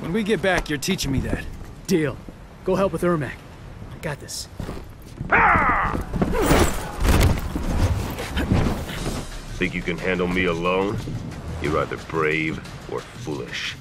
When we get back, you're teaching me that. Deal. Go help with Ermac. I got this. Think you can handle me alone? You're either brave or foolish.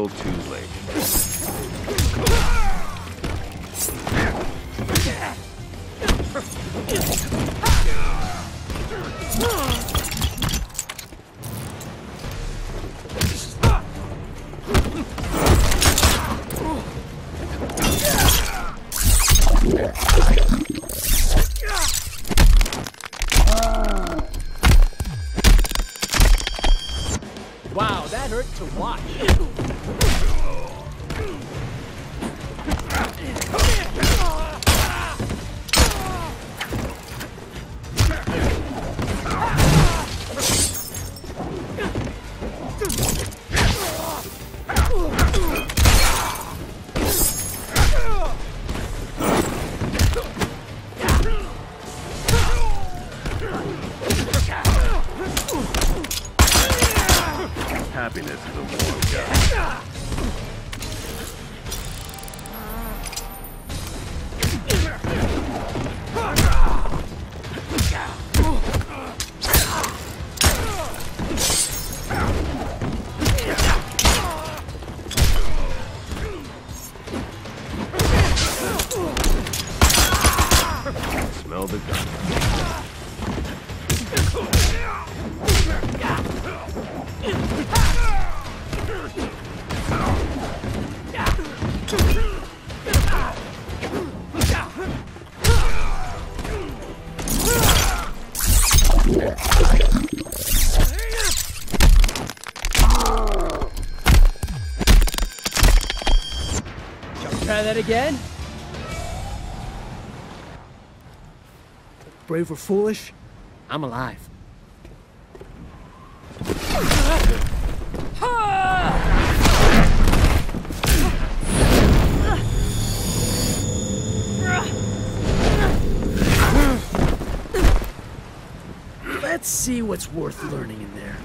Little, too late. Wow, that hurt to watch. Happiness is a warm gun. Smell the gun. Try that again? Brave or foolish, I'm alive. Let's see what's worth learning in there.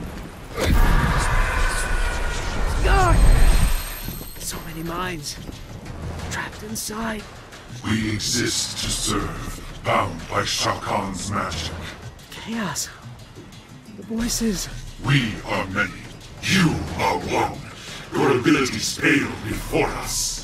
So many minds trapped inside. We exist to serve, bound by Shao Kahn's magic. Chaos. The voices. We are many. You are one. Your abilities pale before us.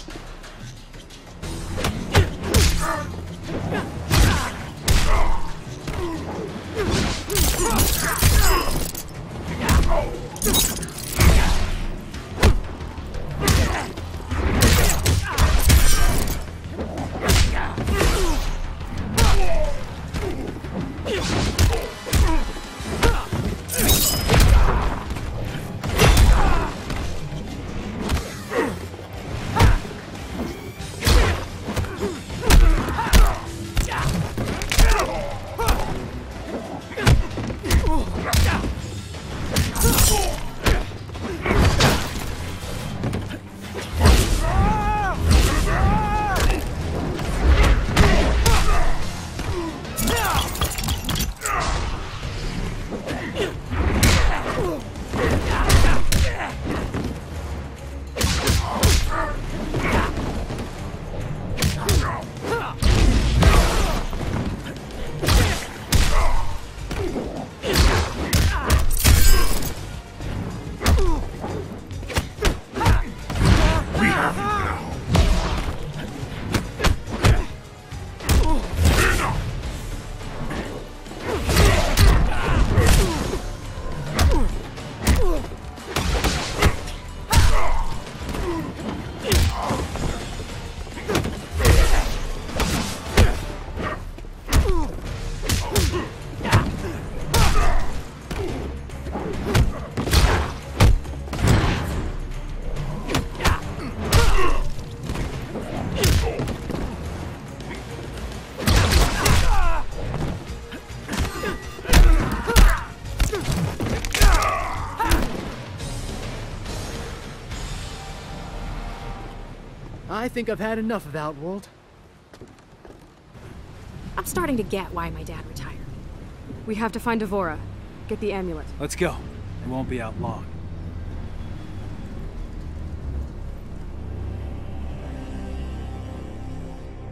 I think I've had enough of Outworld. I'm starting to get why my dad retired. We have to find D'Vorah. Get the amulet. Let's go. We won't be out long.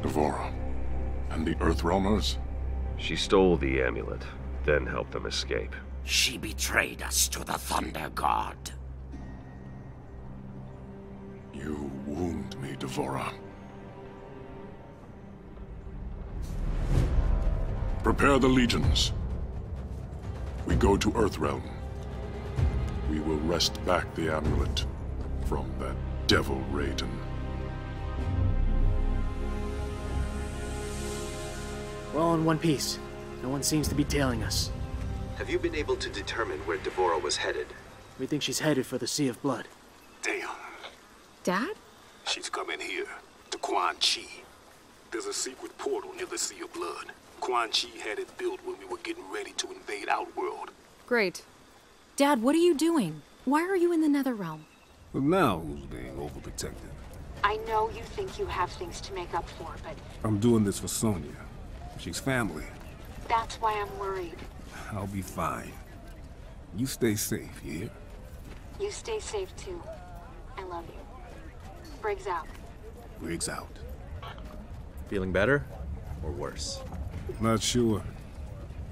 D'Vorah. And the Earthrealmers? She stole the amulet, then helped them escape. She betrayed us to the Thunder God. You wound me, D'Vorah. Prepare the legions. We go to Earthrealm. We will wrest back the amulet from that devil Raiden. We're all in one piece. No one seems to be tailing us. Have you been able to determine where D'Vorah was headed? We think she's headed for the Sea of Blood. Damn. Dad? She's coming here, to Quan Chi. There's a secret portal near the Sea of Blood. Quan Chi had it built when we were getting ready to invade Outworld. Great. Dad, what are you doing? Why are you in the Netherrealm? But now who's being overprotective? I know you think you have things to make up for, but I'm doing this for Sonya. She's family. that's why I'm worried. I'll be fine. You stay safe, yeah? You stay safe too. I love you. Briggs out. Riggs out. Feeling better? Or worse? Not sure.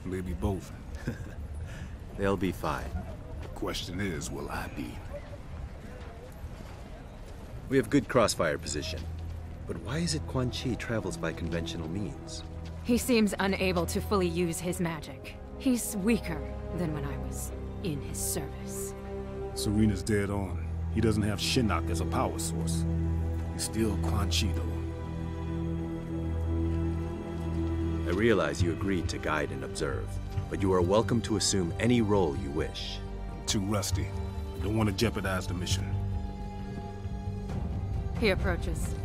Maybe both. They'll be fine. The question is, will I be? We have good crossfire position. But why is it Quan Chi travels by conventional means? He seems unable to fully use his magic. He's weaker than when I was in his service. Sareena's dead on. He doesn't have Shinnok as a power source. He's still Quan Chi, though. I realize you agreed to guide and observe, but you are welcome to assume any role you wish. I'm too rusty. Don't want to jeopardize the mission. He approaches.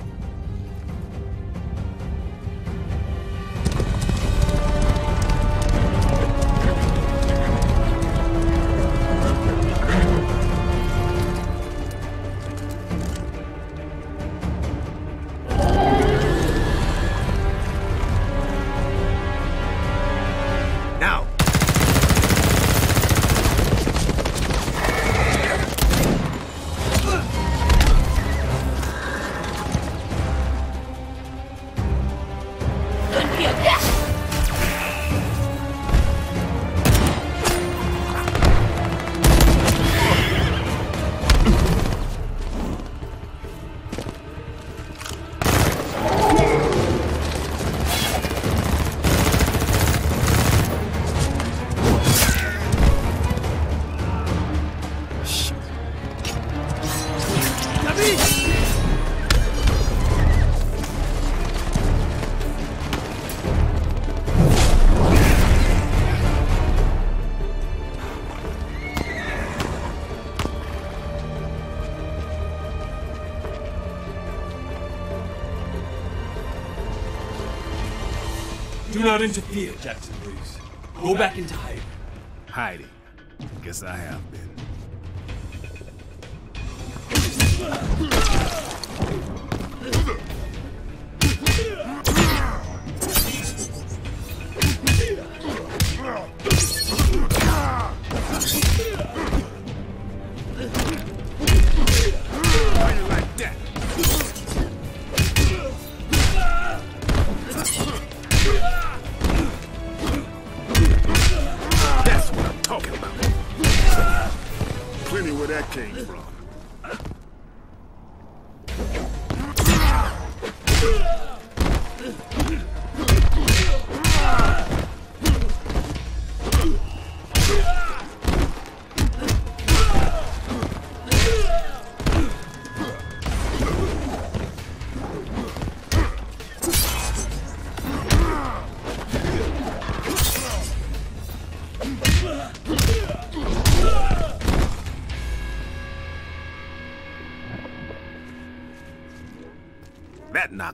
Do not interfere, Jackson Briggs. Go back into hiding. Hiding. Guess I have been.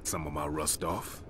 Some of my rust off.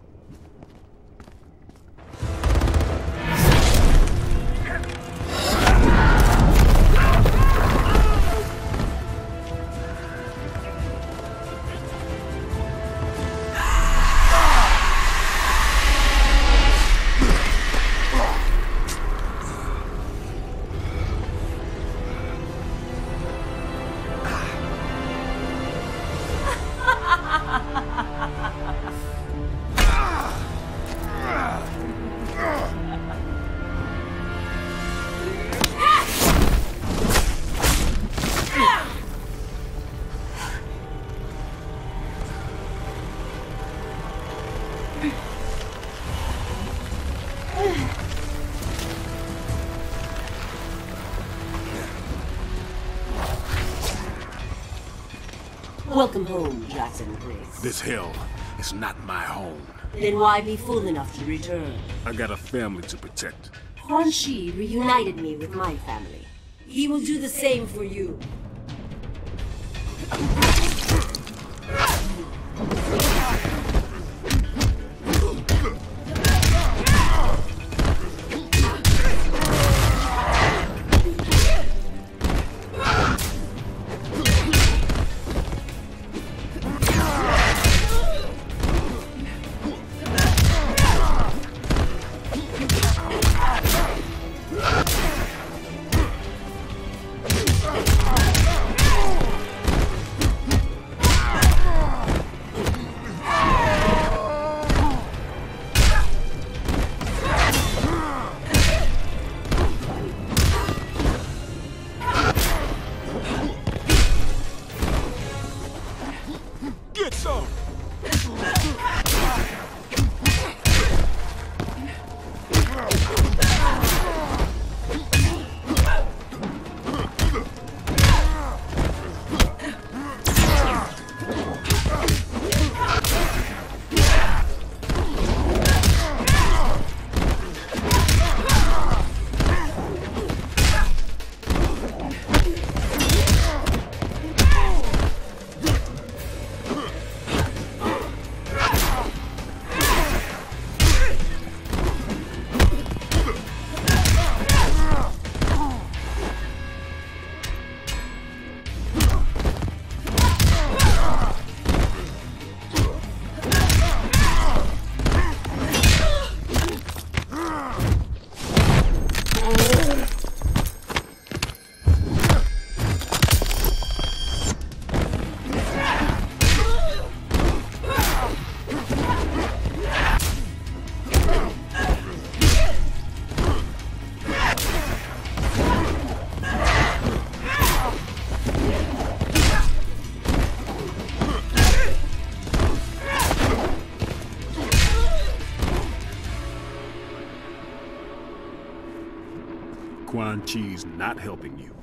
Welcome home, Jackson Briggs. This hell is not my home. Then why be fool enough to return? I got a family to protect. Quan Chi reunited me with my family. He will do the same for you. Chi's not helping you.